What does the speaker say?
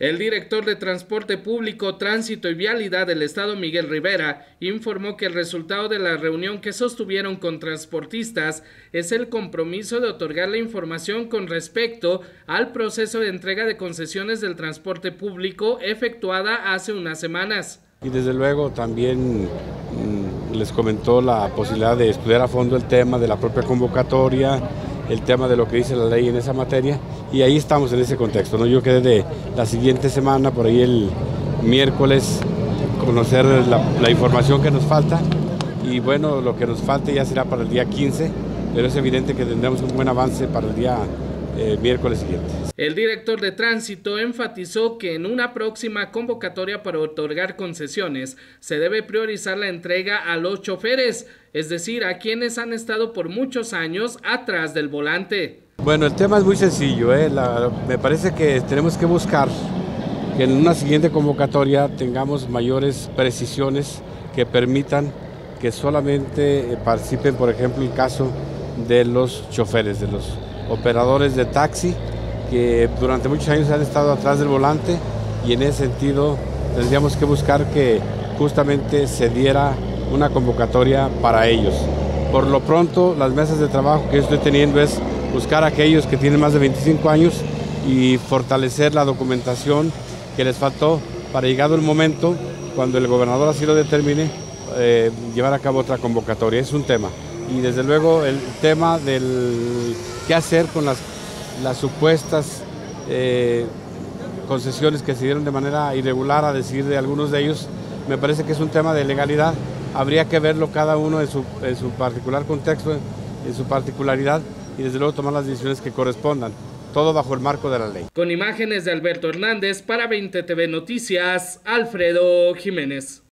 El director de Transporte Público, Tránsito y Vialidad del Estado, Miguel Rivera, informó que el resultado de la reunión que sostuvieron con transportistas es el compromiso de otorgar la información con respecto al proceso de entrega de concesiones del transporte público efectuada hace unas semanas. Y desde luego también mm, les comentó la posibilidad de estudiar a fondo el tema de la propia convocatoria, el tema de lo que dice la ley en esa materia y ahí estamos en ese contexto. ¿no? Yo quedé de la siguiente semana, por ahí el miércoles, conocer la, información que nos falta y bueno, lo que nos falte ya será para el día 15, pero es evidente que tendremos un buen avance para el día eh, miércoles siguiente. El director de tránsito enfatizó que en una próxima convocatoria para otorgar concesiones se debe priorizar la entrega a los choferes, es decir, a quienes han estado por muchos años atrás del volante. Bueno, el tema es muy sencillo. ¿eh? me parece que tenemos que buscar que en una siguiente convocatoria tengamos mayores precisiones que permitan que solamente eh, participen, por ejemplo, el caso de los choferes, de los operadores de taxi que durante muchos años han estado atrás del volante y en ese sentido tendríamos que buscar que justamente se diera una convocatoria para ellos. Por lo pronto, las mesas de trabajo que estoy teniendo es buscar a aquellos que tienen más de 25 años y fortalecer la documentación que les faltó para llegado el momento, cuando el gobernador así lo determine, eh, llevar a cabo otra convocatoria. Es un tema. Y desde luego el tema del qué hacer con las, las supuestas eh, concesiones que se dieron de manera irregular, a decir de algunos de ellos, me parece que es un tema de legalidad. Habría que verlo cada uno en su, en su particular contexto, en su particularidad y desde luego tomar las decisiones que correspondan, todo bajo el marco de la ley. Con imágenes de Alberto Hernández para 20 TV Noticias, Alfredo Jiménez.